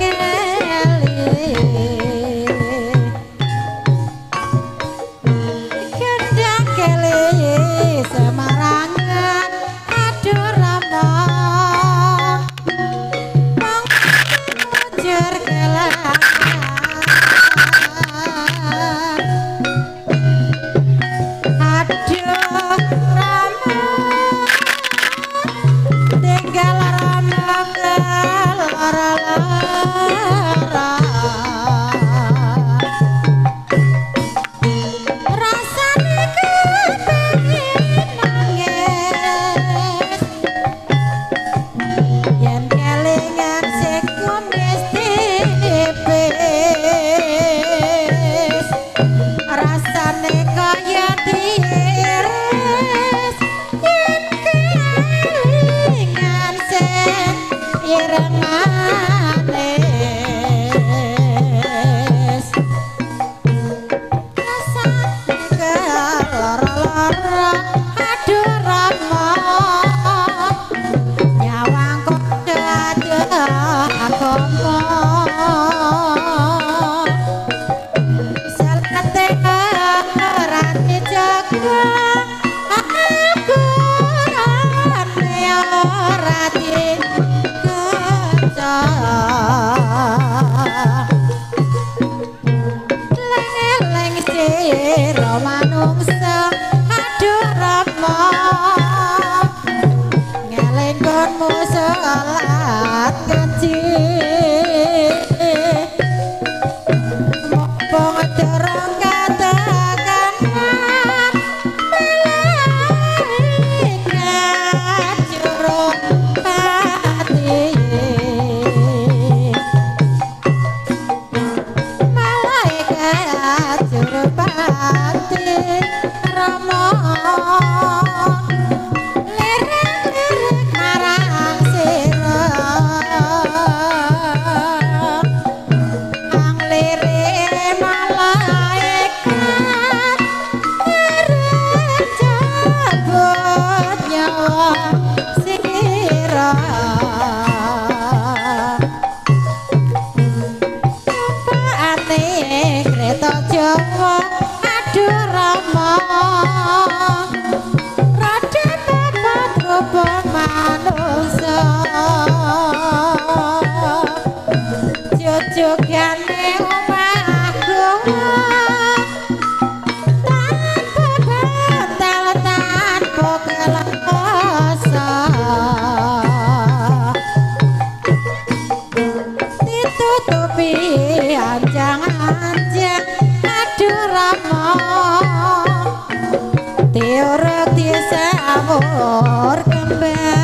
kelih Teoretis amor kembali.